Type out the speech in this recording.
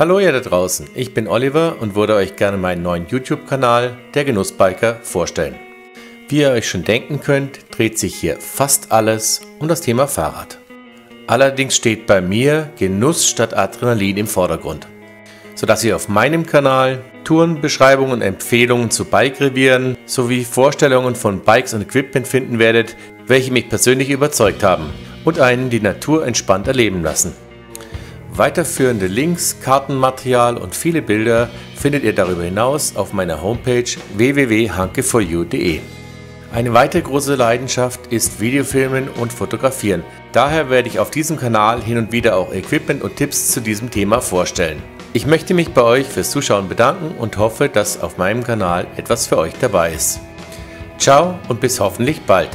Hallo ihr da draußen, ich bin Oliver und würde euch gerne meinen neuen YouTube-Kanal, der Genussbiker, vorstellen. Wie ihr euch schon denken könnt, dreht sich hier fast alles um das Thema Fahrrad. Allerdings steht bei mir Genuss statt Adrenalin im Vordergrund, sodass ihr auf meinem Kanal Tourenbeschreibungen und Empfehlungen zu Bike-Revieren sowie Vorstellungen von Bikes und Equipment finden werdet, welche mich persönlich überzeugt haben und einen die Natur entspannt erleben lassen. Weiterführende Links, Kartenmaterial und viele Bilder findet ihr darüber hinaus auf meiner Homepage www.hanke4u.de. Eine weitere große Leidenschaft ist Videofilmen und Fotografieren. Daher werde ich auf diesem Kanal hin und wieder auch Equipment und Tipps zu diesem Thema vorstellen. Ich möchte mich bei euch fürs Zuschauen bedanken und hoffe, dass auf meinem Kanal etwas für euch dabei ist. Ciao und bis hoffentlich bald.